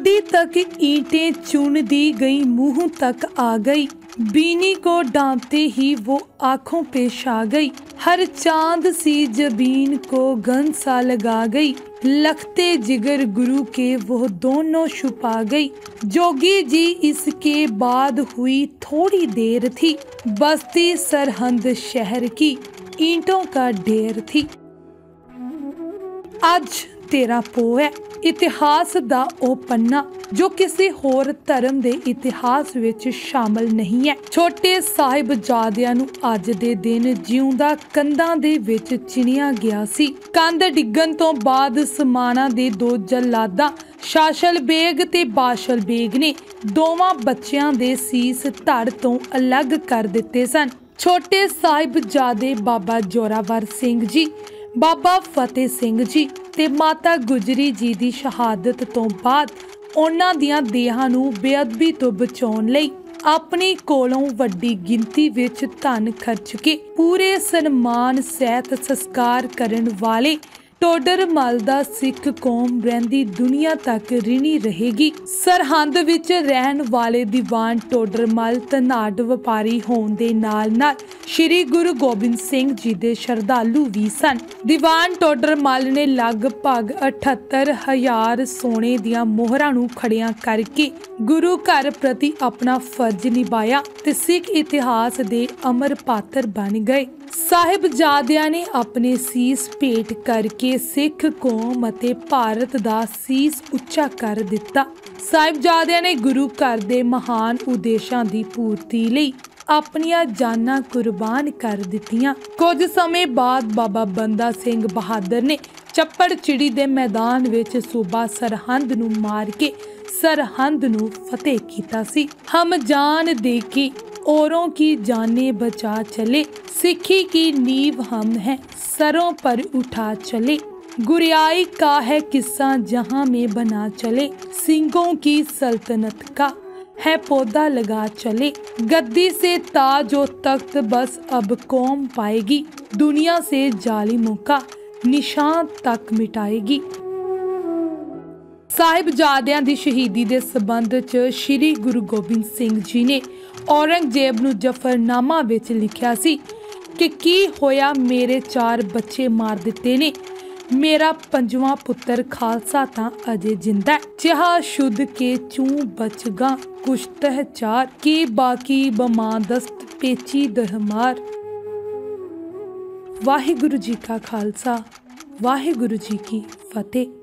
गोदी तक ईंटें चुन दी गई, मुँह तक आ गई। बीनी को डांटते ही वो आँखों पे छा गई। हर चाँद सी जबीन को गन सा लगा गई। लखते जिगर गुरु के वो दोनों छुपा गई। जोगी जी इसके बाद हुई थोड़ी देर थी। बस्ती सरहंद शहर की ईंटों का ढेर थी। ਅੱਜ ਤੇਰਾ ਪੋ ਹੈ। ਇਤਿਹਾਸ ਦਾ ਉਹ ਪੰਨਾ ਜੋ ਕਿਸੇ ਹੋਰ ਧਰਮ ਦੇ ਇਤਿਹਾਸ ਵਿੱਚ ਸ਼ਾਮਲ ਨਹੀਂ ਹੈ। ਛੋਟੇ ਸਾਹਿਬਜ਼ਾਦਿਆਂ ਨੂੰ ਅੱਜ ਦੇ ਦਿਨ ਜਿਉਂਦਾ ਕੰਧਾਂ ਦੇ ਵਿੱਚ ਚਿਣਿਆ ਗਿਆ ਸੀ। ਕੰਧ ਡਿੱਗਣ ਤੋਂ ਬਾਅਦ ਸਮਾਣਾ ਦੇ ਦੋ ਜਲਾਦਾਂ, ਸ਼ਾਸ਼ਲ ਬੇਗ ਤੇ ਬਾਸ਼ਲ ਬੇਗ ਨੇ ਦੋਵਾਂ ਬੱਚਿਆਂ ਦੇ ਸੀਸ ਧੜ ਤੋਂ ਅਲੱਗ ਕਰ ਦਿੱਤੇ ਸਨ। ਛੋਟੇ ਸਾਹਿਬਜ਼ਾਦੇ ਬਾਬਾ ਜੋਰਾਵਰ ਸਿੰਘ ਜੀ, ਬਾਬਾ ਫਤਿਹ ਸਿੰਘ ਜੀ ਤੇ ਮਾਤਾ ਗੁਜਰੀ ਜੀ ਦੀ ਸ਼ਹਾਦਤ ਤੋਂ ਬਾਅਦ ਉਹਨਾਂ ਦੀਆਂ ਦੇਹਾਂ ਨੂੰ ਬੇਅਦਬੀ ਤੋਂ ਬਚਾਉਣ ਲਈ ਆਪਣੀ ਕੋਲੋਂ ਵੱਡੀ ਗਿਣਤੀ ਵਿੱਚ ਧਨ ਖਰਚ ਕੇ ਪੂਰੇ ਸਨਮਾਨ, ਸਹਿਤ, ਸੰਸਕਾਰ ਕਰਨ ਵਾਲੇ ਟੋਡਰ ਮਲ ਦਾ ਸਿੱਖ ਕੌਮ ਰਹਿੰਦੀ ਦੁਨੀਆ ਤੱਕ ਰਿਣੀ ਰਹੇਗੀ। ਸਰਹੰਦ ਵਿੱਚ ਰਹਿਣ ਵਾਲੇ ਦੀਵਾਨ ਟੋਡਰ ਮਲ ਧਨਾਢ ਵਪਾਰੀ ਹੋਣ ਦੇ ਨਾਲ ਨਾਲ ਸ੍ਰੀ ਗੁਰੂ ਗੋਬਿੰਦ ਸਿੰਘ ਜੀ ਦੇ ਸ਼ਰਧਾਲੂ ਵੀ ਸਨ। ਦੀਵਾਨ ਟੋਡਰ ਮਲ ਨੇ ਲਗਭਗ 78000 ਸੋਨੇ ਦੀਆਂ ਮੋਹਰਾਂ ਨੂੰ ਖੜੀਆਂ ਕਰਕੇ ਗੁਰੂ ਘਰ ਪ੍ਰਤੀ ਆਪਣਾ ਫਰਜ਼ ਨਿਭਾਇਆ ਤੇ ਸਿੱਖ ਇਤਿਹਾਸ ਦੇ ਅਮਰ ਪਾਤਰ ਬਣ ਗਏ। ਸਾਹਿਬਜ਼ਾਦਿਆਂ ਨੇ ਆਪਣੇ ਸੀਸ ਭੇਟ ਕਰਕੇ ਸਿੱਖ ਕੌਮ ਅਤੇ ਭਾਰਤ ਦਾ ਸੀਸ ਉੱਚਾ ਕਰ ਦਿੱਤਾ। ਸਾਹਿਬਜ਼ਾਦਿਆਂ ਨੇ ਗੁਰੂ ਘਰ ਦੇ ਮਹਾਨ ਉਦੇਸ਼ਾਂ ਦੀ ਪੂਰਤੀ ਲਈ ਆਪਣੀਆਂ ਜਾਨਾਂ ਕੁਰਬਾਨ ਕਰ ਦਿੱਤੀਆਂ। ਕੁਝ ਸਮੇਂ ਬਾਅਦ ਬਾਬਾ ਬੰਦਾ ਸਿੰਘ ਬਹਾਦਰ ਨੇ ਚੱਪੜ ਚਿੜੀ ਦੇ ਮੈਦਾਨ ਵਿੱਚ ਸੂਬਾ ਸਰਹੰਦ ਨੂੰ ਮਾਰ ਕੇ ਸਰਹੰਦ ਨੂੰ ਫਤਿਹ ਕੀਤਾ ਸੀ। ਹਮ ਜਾਨ ਦੇ ਕੇ ਔਰੋਂ ਕੀ ਜਾਨੇ ਬਚਾ ਚਲੇ। सिखी की नींव हम हैं सरों पर उठा चले गुरियाई का है किस्सा जहां में बना चले सिंगों की सल्तनत का है पौधा लगा चले गद्दी से ताज और तख्त बस अब कौम पाएगी दुनिया से जालिमों का निशान तक मिटाएगी ਸਾਹਿਬਜ਼ਾਦਿਆਂ ਦੀ ਸ਼ਹੀਦੀ ਦੇ ਸਬੰਧ 'ਚ ਸ੍ਰੀ ਗੁਰੂ ਗੋਬਿੰਦ ਸਿੰਘ ਜੀ ਨੇ ਔਰੰਗਜ਼ੇਬ ਨੂੰ ਜਫਰਨਾਮਾ ਵਿੱਚ ਲਿਖਿਆ ਸੀ ਕਿ ਕੀ ਹੋਇਆ? ਮੇਰੇ ਚਾਰ ਬੱਚੇ ਮਾਰ ਦਿੱਤੇ ਨੇ। ਮੇਰਾ ਪੰਜਵਾਂ ਪੁੱਤਰ ਖਾਲਸਾ ਤਾਂ ਅਜੇ ਜਿੰਦਾ ਹੈ। ਜਿਹਾ ਸ਼ੁੱਧ ਕੇ ਚੂ ਬਚਗਾ ਕੁਸ਼ਤਹ ਚਾਰ ਕੀ ਬਾਕੀ ਬਮਾਦਸਤ ਪੇਚੀ ਦਹਮਾਰ ਵਾਹਿਗੁਰੂ ਜੀ ਕਾ ਖਾਲਸਾ। ਵਾਹਿਗੁਰੂ ਜੀ ਕੀ ਫਤਿਹ।